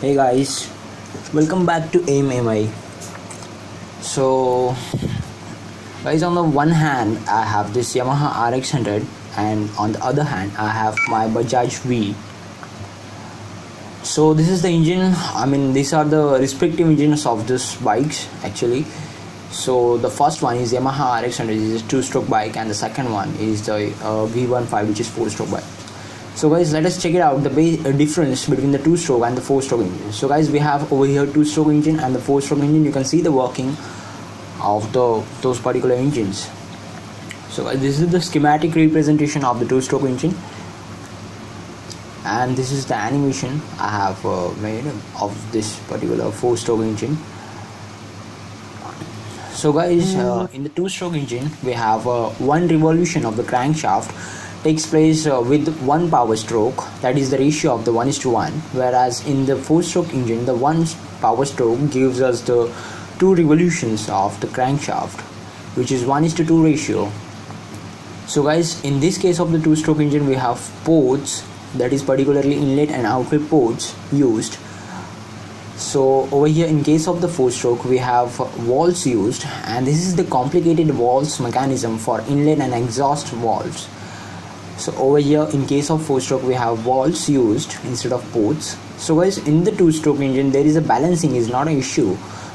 hey guys welcome back to AIM AMIE so guys on the one hand I have this Yamaha RX100 and on the other hand I have my Bajaj V. So this is the engine I mean these are the respective engines of this bikes actually. So the first one is Yamaha RX100 which is a two stroke bike and the second one is the uh, V15 which is four stroke bike so guys let us check it out the uh, difference between the two stroke and the four stroke engine. So guys we have over here two stroke engine and the four stroke engine. You can see the working of the those particular engines. So this is the schematic representation of the two stroke engine. And this is the animation I have uh, made of this particular four stroke engine. So guys uh, in the two stroke engine we have uh, one revolution of the crankshaft takes place uh, with one power stroke that is the ratio of the 1 is to 1 whereas in the 4 stroke engine the one power stroke gives us the two revolutions of the crankshaft which is 1 is to 2 ratio. So guys in this case of the 2 stroke engine we have ports that is particularly inlet and outlet ports used. So over here in case of the 4 stroke we have valves used and this is the complicated valves mechanism for inlet and exhaust valves so over here in case of four stroke we have valves used instead of ports so guys in the two stroke engine there is a balancing is not an issue.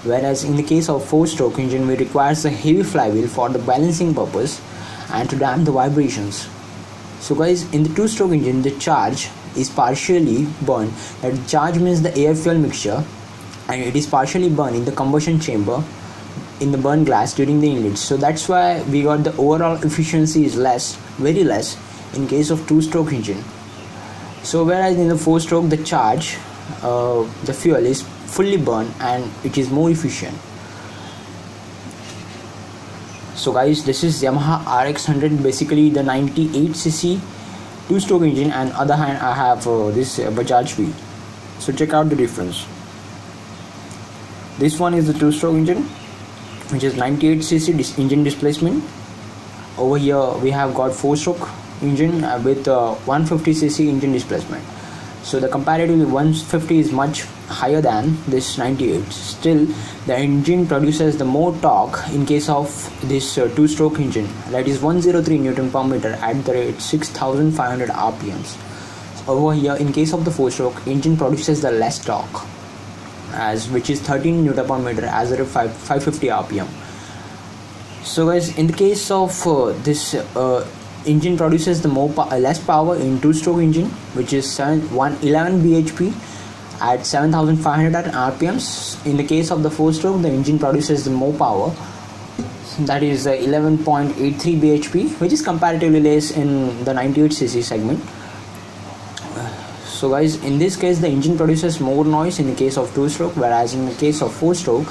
Whereas in the case of four stroke engine we requires a heavy flywheel for the balancing purpose and to damp the vibrations. So guys in the two stroke engine the charge is partially burned. That charge means the air fuel mixture and it is partially burned in the combustion chamber in the burn glass during the inlet. So that's why we got the overall efficiency is less very less in case of two stroke engine. So whereas in the four stroke the charge uh, the fuel is fully burned and it is more efficient. So guys this is Yamaha RX100 basically the 98cc two stroke engine and other hand I have uh, this uh, Bajaj V. So check out the difference. This one is the two stroke engine which is 98cc dis engine displacement. Over here we have got four stroke engine uh, with 150cc uh, engine displacement. So the comparatively 150 is much higher than this 98 still the engine produces the more torque in case of this uh, two stroke engine. That is 103 newton per meter at the rate 6500 rpms over here in case of the four stroke engine produces the less torque as which is 13 newton per meter as a 550 rpm so guys in the case of uh, this uh, engine produces the more less power in two-stroke engine which is 7 111 bhp at 7500 rpms in the case of the four-stroke the engine produces the more power. That is uh, 11.83 bhp which is comparatively less in the 98cc segment. So guys in this case the engine produces more noise in the case of two stroke whereas in the case of four stroke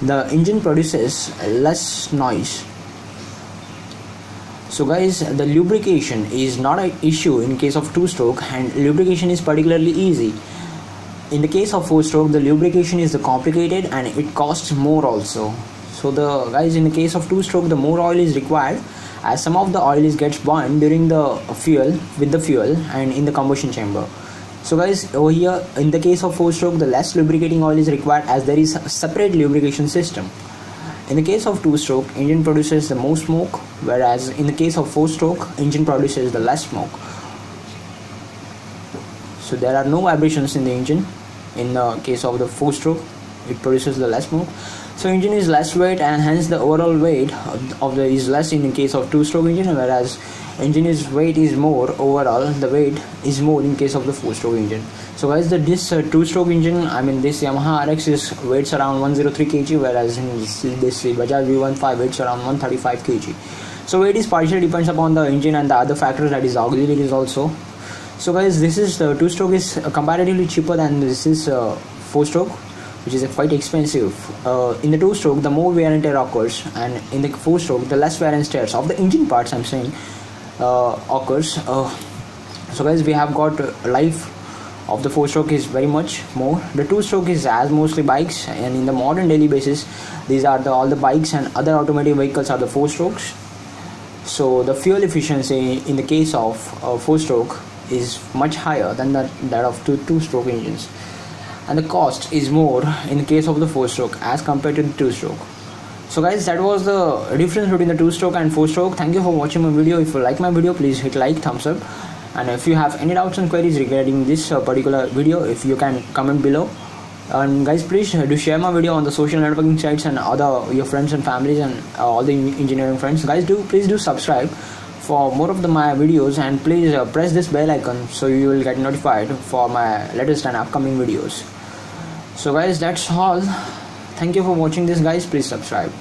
the engine produces less noise so guys the lubrication is not an issue in case of two stroke and lubrication is particularly easy. In the case of four stroke the lubrication is complicated and it costs more also. So the guys in the case of two stroke the more oil is required as some of the oil is gets burned during the fuel with the fuel and in the combustion chamber. So guys over here in the case of four stroke the less lubricating oil is required as there is a separate lubrication system. In the case of two stroke, engine produces the most smoke, whereas in the case of four stroke, engine produces the less smoke. So there are no vibrations in the engine. In the case of the four stroke, it produces the less smoke. So engine is less weight and hence the overall weight of the is less in the case of two stroke engine, whereas engine is weight is more overall the weight is more in case of the four stroke engine. So guys the this uh, two stroke engine i mean this yamaha rx is weights around 103 kg whereas in this, bajaj v15 weights around 135 kg. So weight is partially depends upon the engine and the other factors that is auxiliaries also. So guys this is the two stroke is uh, comparatively cheaper than this is uh, four stroke which is quite expensive. Uh, in the two stroke, the more wear and tear occurs, and in the four stroke, the less wear and tear of the engine parts. I'm saying uh, occurs uh, so guys we have got life of the four stroke is very much more the two stroke is as mostly bikes and in the modern daily basis these are the all the bikes and other automatic vehicles are the four strokes so the fuel efficiency in the case of uh, four stroke is much higher than that, that of two two stroke engines and the cost is more in the case of the four stroke as compared to the two stroke. So guys that was the difference between the two stroke and four stroke. Thank you for watching my video. If you like my video please hit like thumbs up. And if you have any doubts and queries regarding this uh, particular video if you can comment below. And guys please do share my video on the social networking sites and other your friends and families and uh, all the engineering friends. Guys do please do subscribe for more of the my videos and please uh, press this bell icon so you will get notified for my latest and upcoming videos so guys that's all. Thank you for watching this guys. Please subscribe